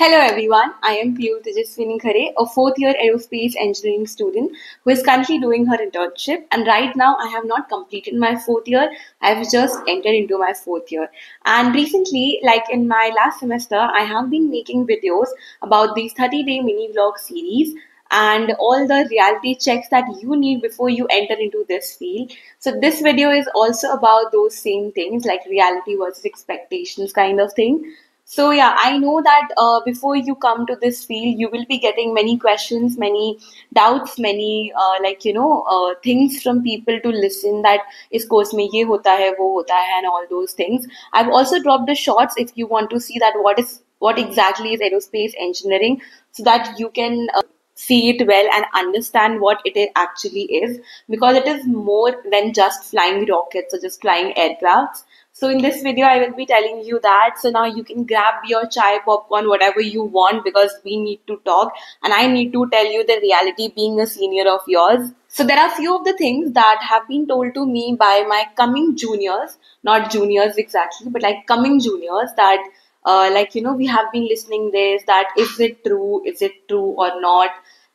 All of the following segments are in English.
Hello everyone, I am Piyul Tejaswini Khare, a fourth year aerospace engineering student who is currently doing her internship. And right now, I have not completed my fourth year, I have just entered into my fourth year. And recently, like in my last semester, I have been making videos about these 30 day mini vlog series and all the reality checks that you need before you enter into this field. So, this video is also about those same things like reality versus expectations kind of thing. So yeah, I know that uh, before you come to this field, you will be getting many questions, many doubts, many uh, like you know uh, things from people to listen that is course mein ye hota hai, wo hota hai, and all those things. I've also dropped the shorts if you want to see that what is what exactly is aerospace engineering, so that you can uh, see it well and understand what it actually is because it is more than just flying rockets or just flying aircrafts so in this video, I will be telling you that. So now you can grab your chai, popcorn, whatever you want because we need to talk and I need to tell you the reality being a senior of yours. So there are few of the things that have been told to me by my coming juniors, not juniors exactly, but like coming juniors that uh, like you know we have been listening this that is it true is it true or not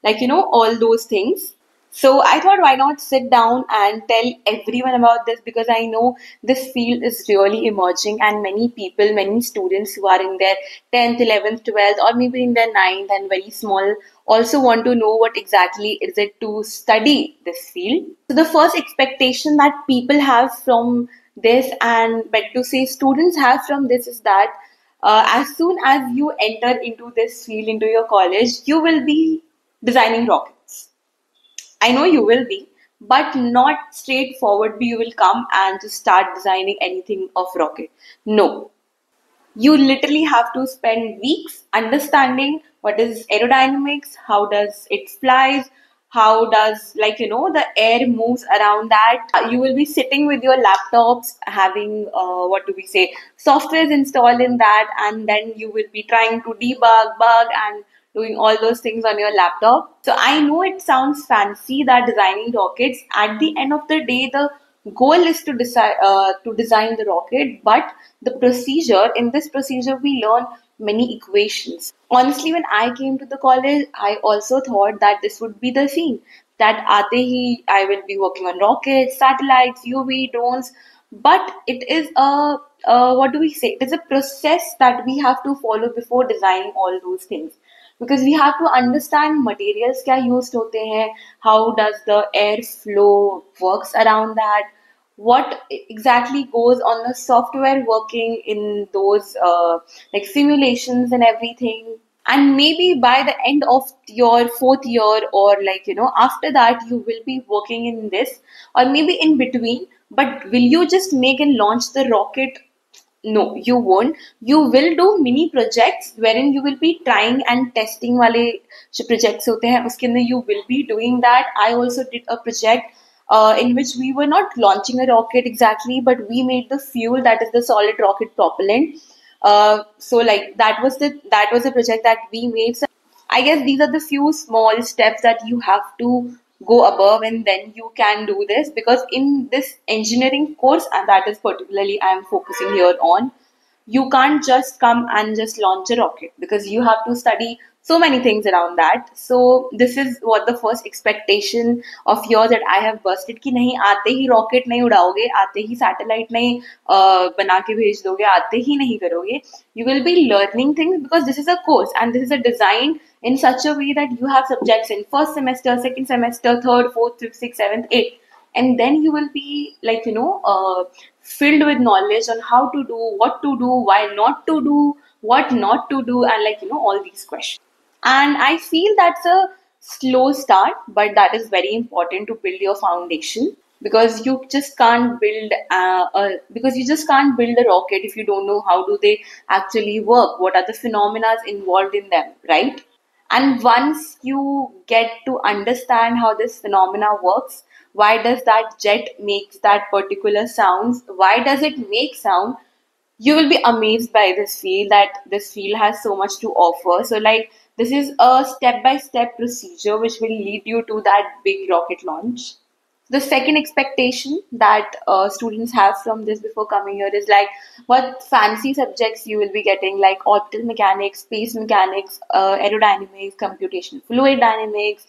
like you know all those things so I thought, why not sit down and tell everyone about this because I know this field is really emerging, and many people, many students who are in their 10th, 11th, 12th, or maybe in their 9th and very small also want to know what exactly is it to study this field. So the first expectation that people have from this, and but to say students have from this, is that uh, as soon as you enter into this field, into your college, you will be designing rockets I know you will be, but not straightforward. You will come and just start designing anything of rocket. No. You literally have to spend weeks understanding what is aerodynamics, how does it flies, how does like you know the air moves around that you will be sitting with your laptops having uh, what do we say softwares installed in that and then you will be trying to debug bug and doing all those things on your laptop. So I know it sounds fancy that designing rockets. At the end of the day, the goal is to decide uh, to design the rocket, but the procedure in this procedure we learn many equations. Honestly, when I came to the college, I also thought that this would be the scene. That aate I will be working on rockets, satellites, UV, drones. But it is a, a what do we say? It is a process that we have to follow before designing all those things because we have to understand materials kya used how does the air flow works around that what exactly goes on the software working in those uh, like simulations and everything. And maybe by the end of your fourth year or like you know after that you will be working in this or maybe in between but will you just make and launch the rocket no you won't. You will do mini projects wherein you will be trying and testing wale projects hote hain uske andar you will be doing that. I also did a project uh, in which we were not launching a rocket exactly but we made the fuel that is the solid rocket propellant. Uh, so like that was the that was a project that we made. So i guess these are the few small steps that you have to go above and then you can do this because in this engineering course and that is particularly i am focusing here on you can't just come and just launch a rocket because you have to study so many things around that so this is what the first expectation of yours that i have busted कि नहीं आते ही rocket नहीं उड़ाओगे आते ही satellite नहीं बना के भेज दोगे आते ही नहीं करोगे you will be learning things because this is a course and this is a design in such a way that you have subjects in first semester, second semester, third, fourth, fifth, sixth, seventh, eighth, and then you will be like you know uh, filled with knowledge on how to do, what to do, why not to do, what not to do, and like you know all these questions. And I feel that's a slow start, but that is very important to build your foundation because you just can't build uh, a, because you just can't build a rocket if you don't know how do they actually work what are the phenomena involved in them right and once you get to understand how this phenomena works, why does that jet makes that particular sounds? Why does it make sound? You will be amazed by this field that this field has so much to offer. So like this is a step by step procedure which will lead you to that big rocket launch. the second expectation that uh, students have from this before coming here is like what fancy subjects you will be getting like orbital mechanics space mechanics uh, aerodynamics computational fluid dynamics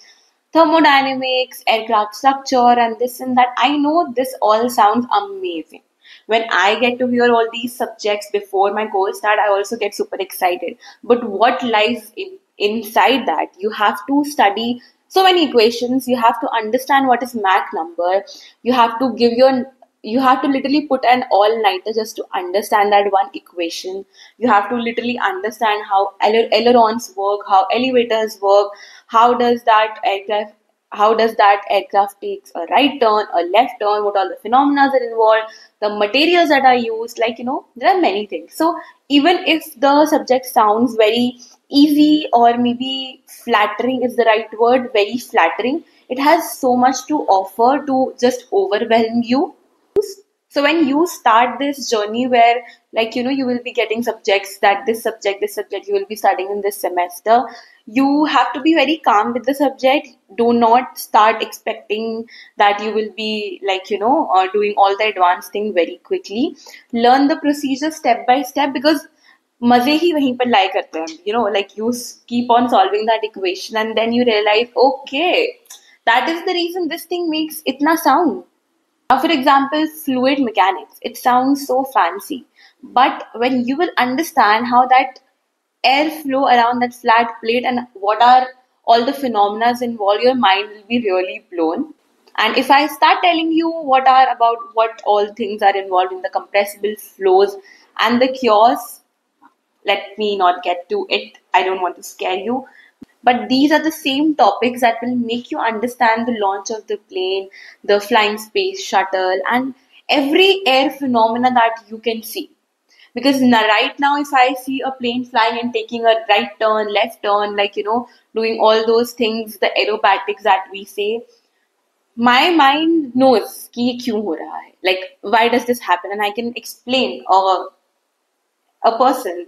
thermodynamics aircraft structure and this and that. I know this all sounds amazing. When i get to hear all these subjects before my course start i also get super excited. But what lies in, inside that you have to study so many equations you have to understand what is mach number you have to give your you have to literally put an all nighter just to understand that one equation. You have to literally understand how ailerons work how elevators work how does that aircraft how does that aircraft takes a right turn a left turn what all the phenomena are involved the materials that are used like you know there are many things. So even if the subject sounds very easy or maybe flattering is the right word very flattering. It has so much to offer to just overwhelm you. So when you start this journey where like you know you will be getting subjects that this subject this subject you will be studying in this semester you have to be very calm with the subject. Do not start expecting that you will be like you know uh, doing all the advanced thing very quickly. Learn the procedure step by step because मजे ही वहीं पर लाई करते हैं you know like you keep on solving that equation and then you realise okay that is the reason this thing makes इतना sound Now, for example, fluid mechanics. It sounds so fancy, but when you will understand how that air flow around that flat plate and what are all the phenomena involved, your mind will be really blown. And if I start telling you what are about what all things are involved in the compressible flows and the cures, let me not get to it. I don't want to scare you. But these are the same topics that will make you understand the launch of the plane, the flying space shuttle, and every air phenomena that you can see. Because right now, if I see a plane flying and taking a right turn, left turn, like you know, doing all those things, the aerobatics that we say, my mind knows कि ये क्यों हो रहा है like why does this happen and I can explain or a person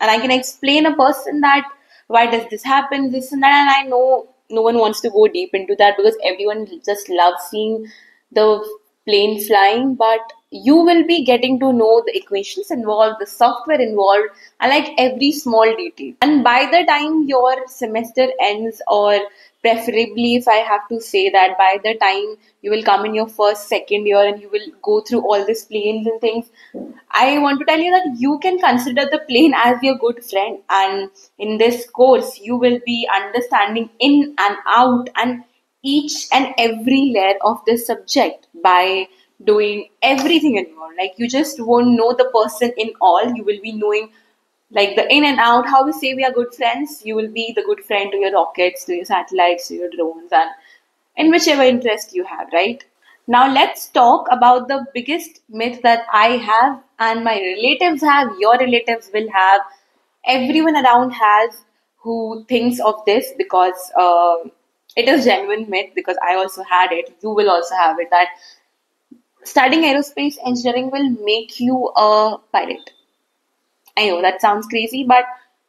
and I can explain a person that why does this happen, this and that, and I know no one wants to go deep into that because everyone just loves seeing the plane flying, but you will be getting to know the equations involved, the software involved, and like every small detail. And by the time your semester ends, or preferably if i have to say that by the time you will come in your first second year and you will go through all these planes and things i want to tell you that you can consider the plane as your good friend and in this course you will be understanding in and out and each and every layer of this subject by doing everything involved like you just won't know the person in all. You will be knowing like the in and out, how we say we are good friends, you will be the good friend to your rockets, to your satellites, to your drones, and in whichever interest you have, right? Now let's talk about the biggest myth that I have and my relatives have, your relatives will have, everyone around has who thinks of this because uh, it is genuine myth because I also had it, you will also have it that studying aerospace engineering will make you a pilot I know that sounds crazy, but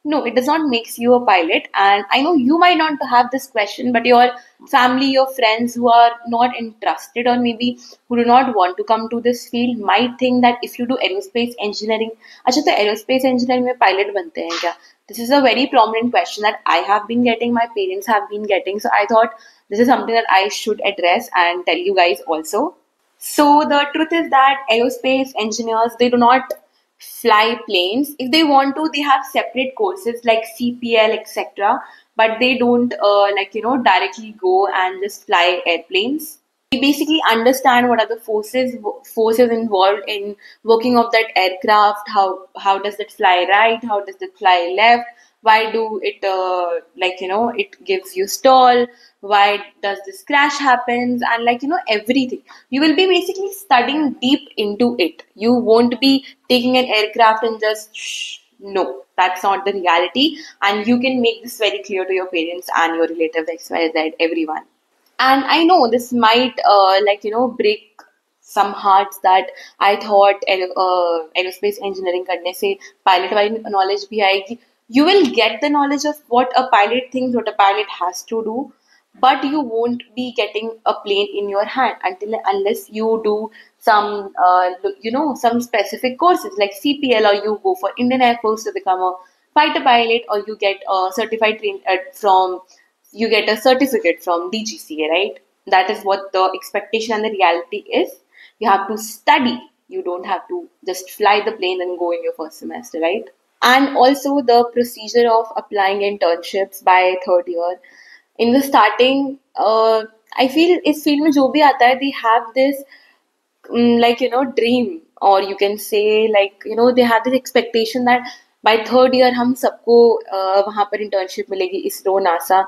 no, it does not make you a pilot. And I know you might not have this question, but your family, your friends who are not interested or maybe who do not want to come to this field might think that if you do aerospace engineering, अच्छा तो aerospace engineering में pilot बनते हैं क्या? This is a very prominent question that I have been getting, my parents have been getting. So I thought this is something that I should address and tell you guys also. So the truth is that aerospace engineers they do not fly planes. If they want to, they have separate courses like CPL, etc. But they don't uh, like you know directly go and just fly airplanes. We basically understand what are the forces forces involved in working of that aircraft. How how does it fly right? How does it fly left? why do it uh, like you know it gives you stall why does this crash happens and like you know everything you will be basically studying deep into it you won't be taking an aircraft and just shh, no that's not the reality and you can make this very clear to your parents and your relatives xyz everyone and i know this might uh, like you know break some hearts that I thought uh, aerospace engineering करने से pilot वाली knowledge भी आएगी you will get the knowledge of what a pilot thinks, what a pilot has to do. but you won't be getting a plane in your hand until unless you do some uh, you know some specific courses like CPL or you go for Indian Air Force to become a fighter pilot or you get a certified train uh, from you get a certificate from DGCA right? That is what the expectation and the reality is. You have to study. You don't have to just fly the plane and go in your first semester right and also the procedure of applying internships by third year in the starting uh, I feel इस field में जो भी आता है they have this um, like you know dream or you can say like you know they have this expectation that by third year हम सबको uh, वहाँ पर internship मिलेगी इसरो नासा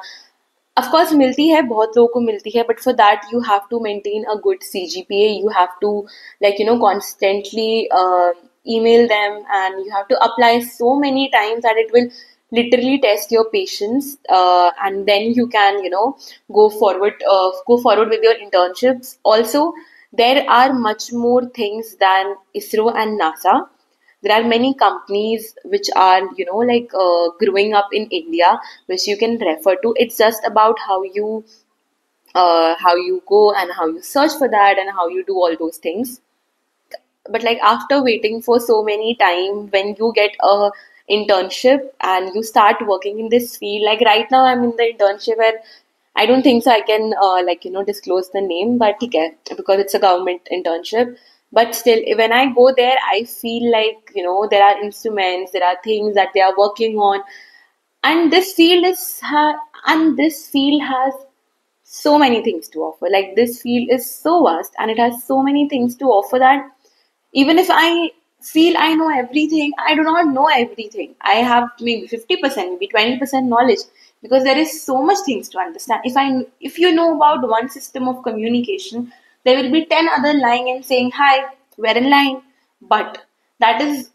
of course मिलती है बहुत लोगों को मिलती है but for that you have to maintain a good CGPA you have to like you know constantly uh, email them and you have to apply so many times that it will literally test your patience uh, and then you can you know go forward uh, go forward with your internships. Also there are much more things than isro and nasa. There are many companies which are you know like uh, growing up in india which you can refer to. It's just about how you uh, how you go and how you search for that and how you do all those things but like after waiting for so many time when you get a internship and you start working in this field like right now i'm in the internship where i don't think so i can uh, like you know disclose the name but okay, because it's a government internship. But still when i go there i feel like you know there are instruments there are things that they are working on. And this field is ha- and this field has so many things to offer. Like this field is so vast and it has so many things to offer that even if i feel i know everything i do not know everything. I have maybe 50% maybe 20% knowledge because there is so much things to understand. If i if you know about one system of communication there will be 10 other lying and saying hi we're in line. But that is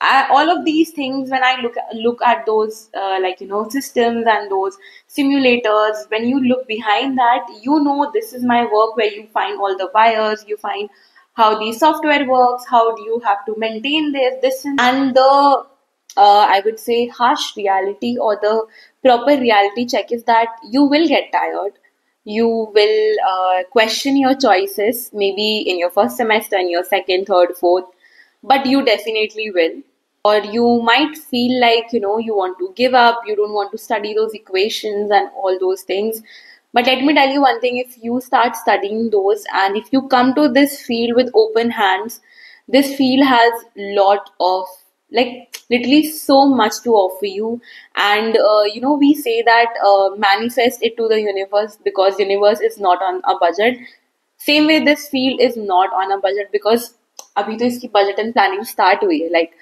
I, all of these things when i look look at those uh, like you know systems and those simulators when you look behind that you know this is my work where you find all the wires you find how the software works how do you have to maintain this this and the uh, i would say harsh reality or the proper reality check is that you will get tired. You will uh, question your choices maybe in your first semester in your second third fourth but you definitely will. Or you might feel like you know you want to give up you don't want to study those equations and all those things but let me tell you one thing if you start studying those and if you come to this field with open hands this field has lot of like literally so much to offer you. And uh, you know we say that uh, manifest it to the universe because universe is not on a budget. Same way this field is not on a budget because abhi to iski budget and planning start hui hai like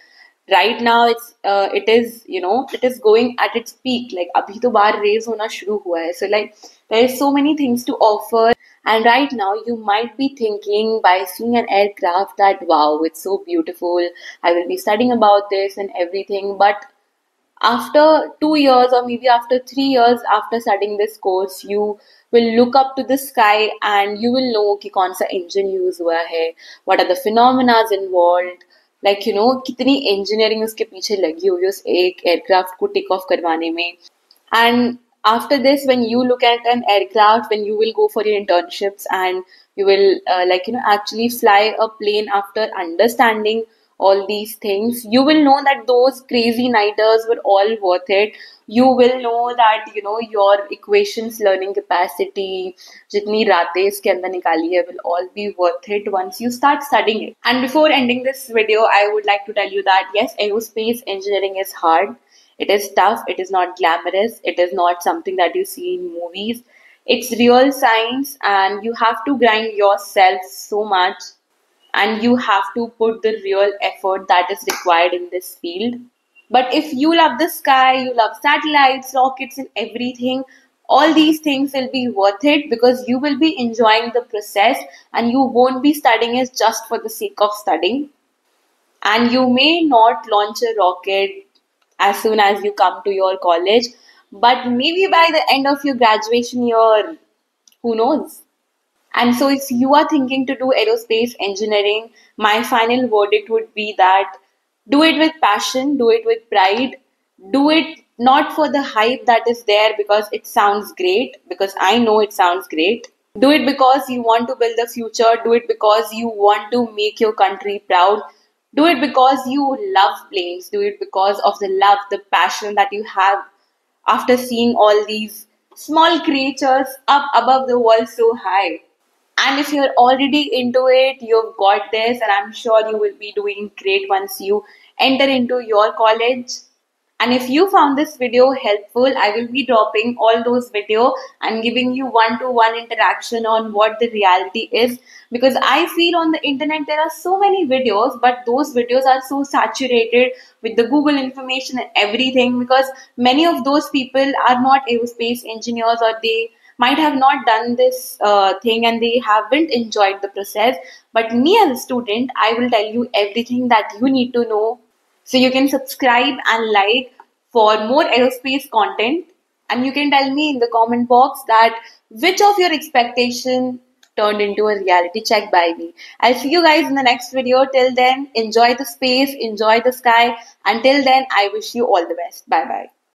right now it's uh, it is you know it is going at its peak like abhi to bar raise hona shuru hua hai so like there is so many things to offer and right now, you might be thinking by seeing an aircraft that wow, it's so beautiful. I will be studying about this and everything. But after two years, or maybe after three years after studying this course, you will look up to the sky and you will know कि कौन सा engine use हुआ है, what are the phenomena involved, like you know कितनी engineering उसके पीछे लगी हुई उस एक एयरक्राफ्ट को टेक ऑफ़ करवाने में। And after this when you look at an aircraft when you will go for your internships and you will like you know actually fly a plane after understanding all these things. You will know that those crazy nighters were all worth it. You will know that you know your equations learning capacity jitni ratein iske andar nikali hai will all be worth it once you start studying it. And before ending this video i would like to tell you that yes aerospace engineering is hard. It is tough, it is not glamorous, it is not something that you see in movies. It's real science, and you have to grind yourself so much, and you have to put the real effort that is required in this field. But if you love the sky, you love satellites, rockets, and everything, all these things will be worth it because you will be enjoying the process and you won't be studying it just for the sake of studying. And you may not launch a rocket as soon as you come to your college. But maybe by the end of your graduation year, who knows? And so, if you are thinking to do aerospace engineering, my final verdict would be that do it with passion, do it with pride, do it not for the hype that is there because it sounds great, because I know it sounds great. Do it because you want to build the future. Do it because you want to make your country proud. Do it because you love planes. Do it because of the love, the passion that you have after seeing all these small creatures up above the world so high. And if you're already into it, you've got this, and I'm sure you will be doing great once you enter into your college. And if you found this video helpful, I will be dropping all those video and giving you one-to-one interaction on what the reality is. Because I feel on the internet there are so many videos, but those videos are so saturated with the Google information and everything because many of those people are not aerospace engineers or they might have not done this uh, thing and they haven't enjoyed the process. But me as a student, I will tell you everything that you need to know so you can subscribe and like for more aerospace content. And you can tell me in the comment box that which of your expectation turned into a reality check by me. I'll see you guys in the next video. Till then, enjoy the space, enjoy the sky. Until then, I wish you all the best. Bye bye.